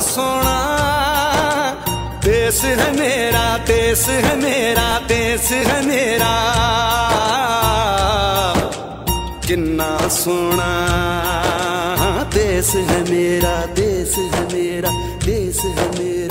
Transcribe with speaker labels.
Speaker 1: सोना। देश है मेरा देश है मेरा देश है मेरा। किन्ना सोना। देश है मेरा देश है मेरा देश है मेरा।